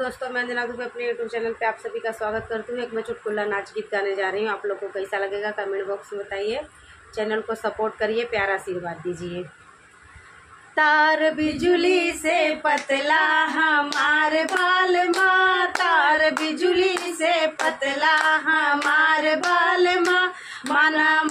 दोस्तों, मैं अंजना दुबे अपने यूट्यूब चैनल पे आप सभी का स्वागत करती हूँ। एक मैं चुटकुल्ला नाच गीत गाने जा रही हूँ। आप लोग को कैसा लगेगा कमेंट बॉक्स में बताइए। चैनल को सपोर्ट करिए, प्यारा आशीर्वाद दीजिए। तार बिजुली से पतला हमार बाल माँ, तार बिजुली से पतला हमार बाल माँ। माना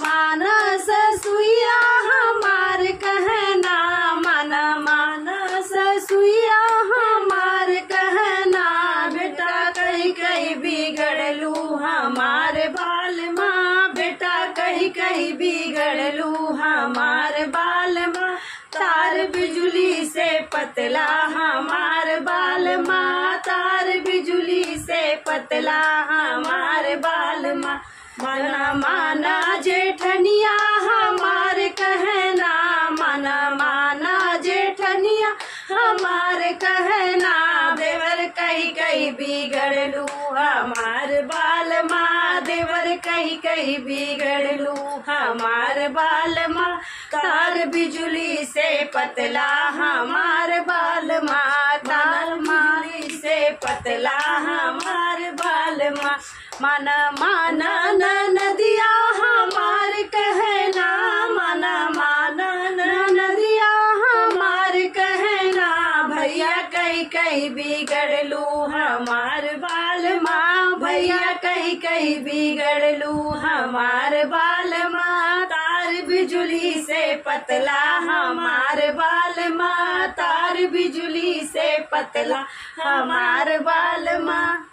बाल माँ, बेटा कहीं कहीं बिगड़लू हमार बाल माँ, तार बिजुली से पतला। हमार बाल माँ, तार बिजुली से पतला। हमार बाल माँ, माना माना जेठनिया। हमार कहना, माना माना जेठनिया। हमार कहना, देवर कहीं कहीं बिगड़लू हमार बाल माँ कहीं कहीं बिगड़लू हमार बाल माँ तार बिजुली से पतला। हमार बाल माँ तार बिजुली से पतला। हमार बाल माँ माना माना, न नदिया। हमार कहना, माना माना, न नदिया। हमार कहना, भैया, कहीं कहीं बिगड़लू हमार बाल माँ भैया कहीं बिगड़ लू, हमार बाल माँ तार बिजुली से पतला, हमार बाल माँ तार बिजुली से पतला, हमार बाल माँ